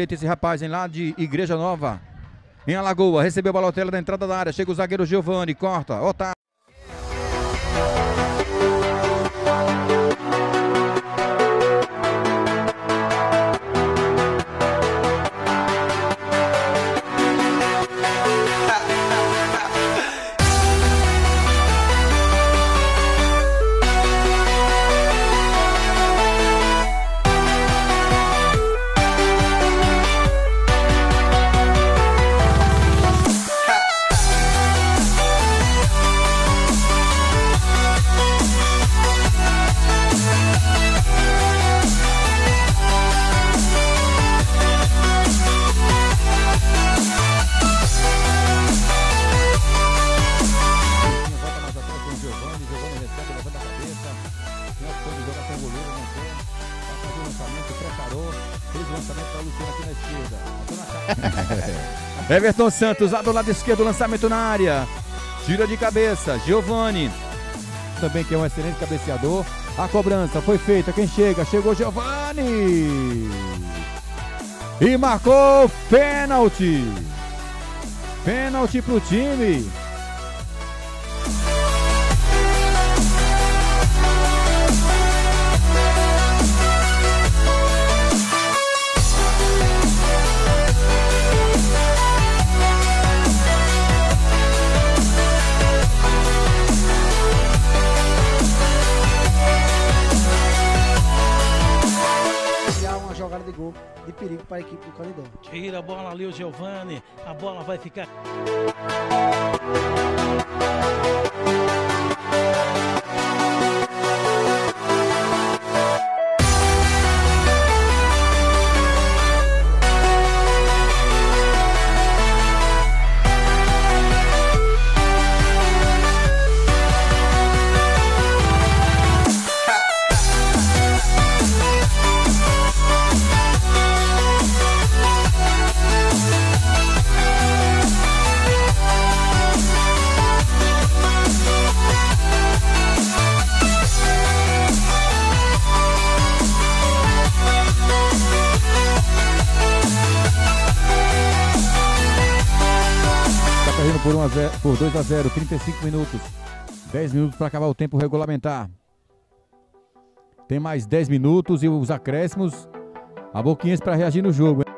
direita esse rapaz, hein? Lá de Igreja Nova. Em Alagoa, recebeu a balotela da entrada da área. Chega o zagueiro Giovani, corta. Otávio. Goleiro. Vai fazer o lançamento, preparou. Fez o lançamento para Luciano aqui na esquerda. Cara. Everton Santos, lá do lado esquerdo, lançamento na área. Tira de cabeça, Giovani. Também que é um excelente cabeceador. A cobrança foi feita. Quem chega? Chegou Giovani. E marcou pênalti. Pênalti pro time. De gol de perigo para a equipe do Canidão. Tira a bola ali o Giovani. A bola vai ficar. Por, 1 a 0, por 2 a 0, 35 minutos. 10 minutos para acabar o tempo regulamentar. Tem mais 10 minutos e os acréscimos. A Boquinhas para reagir no jogo. hein?